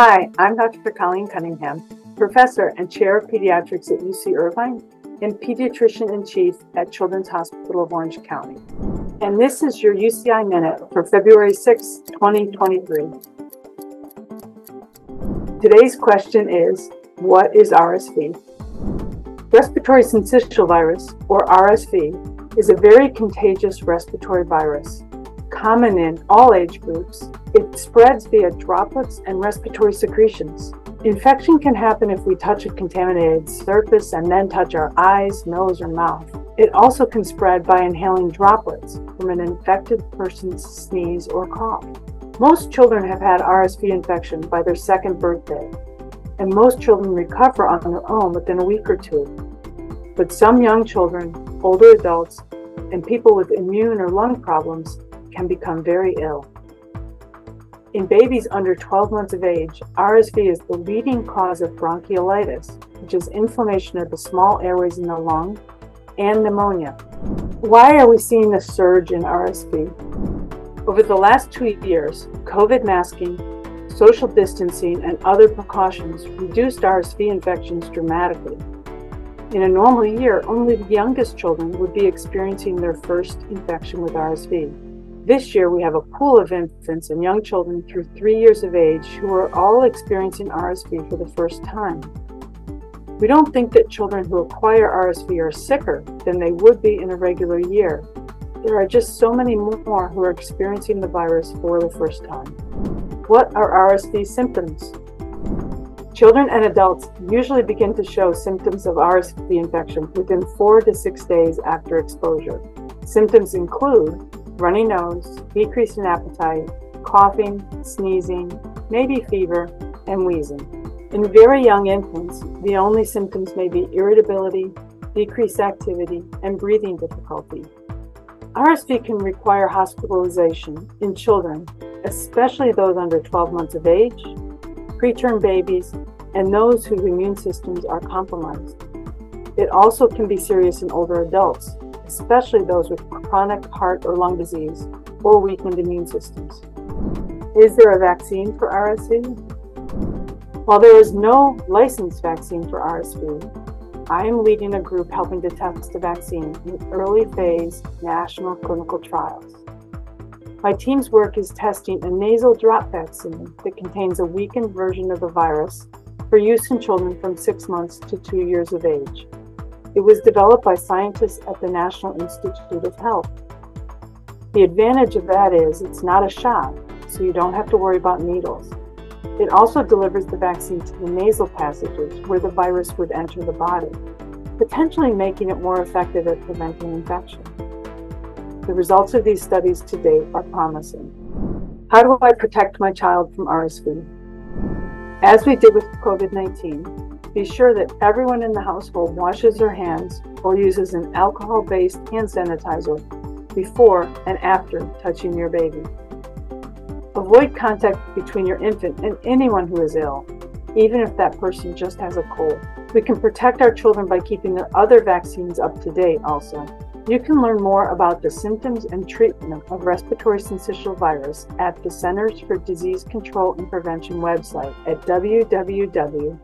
Hi, I'm Dr. Coleen Cunningham, professor and chair of pediatrics at UC Irvine and pediatrician in chief at Children's Hospital of Orange County. And this is your UCI Minute for February 6, 2023. Today's question is What is RSV? Respiratory syncytial virus, or RSV, is a very contagious respiratory virus common in all age groups. It spreads via droplets and respiratory secretions. Infection can happen if we touch a contaminated surface and then touch our eyes, nose, or mouth. It also can spread by inhaling droplets from an infected person's sneeze or cough. Most children have had RSV infection by their second birthday, and most children recover on their own within a week or two. But some young children, older adults, and people with immune or lung problems can become very ill. In babies under 12 months of age, RSV is the leading cause of bronchiolitis, which is inflammation of the small airways in the lung, and pneumonia. Why are we seeing a surge in RSV? Over the last two years, COVID masking, social distancing, and other precautions reduced RSV infections dramatically. In a normal year, only the youngest children would be experiencing their first infection with RSV. This year, we have a pool of infants and young children through three years of age who are all experiencing RSV for the first time. We don't think that children who acquire RSV are sicker than they would be in a regular year. There are just so many more who are experiencing the virus for the first time. What are RSV symptoms? Children and adults usually begin to show symptoms of RSV infection within four to six days after exposure. Symptoms include runny nose, decrease in appetite, coughing, sneezing, maybe fever, and wheezing. In very young infants, the only symptoms may be irritability, decreased activity, and breathing difficulty. RSV can require hospitalization in children, especially those under 12 months of age, preterm babies, and those whose immune systems are compromised. It also can be serious in older adults, especially those with chronic heart or lung disease or weakened immune systems. Is there a vaccine for RSV? While there is no licensed vaccine for RSV, I am leading a group helping to test a vaccine in early phase national clinical trials. My team's work is testing a nasal drop vaccine that contains a weakened version of the virus for use in children from six months to two years of age. It was developed by scientists at the National Institute of Health. The advantage of that is it's not a shot, so you don't have to worry about needles. It also delivers the vaccine to the nasal passages where the virus would enter the body, potentially making it more effective at preventing infection. The results of these studies to date are promising. How do I protect my child from RSV? As we did with COVID 19, be sure that everyone in the household washes their hands or uses an alcohol based hand sanitizer before and after touching your baby. Avoid contact between your infant and anyone who is ill, even if that person just has a cold. We can protect our children by keeping the other vaccines up to date also. You can learn more about the symptoms and treatment of respiratory syncytial virus at the Centers for Disease Control and Prevention website at www.cdc.gov.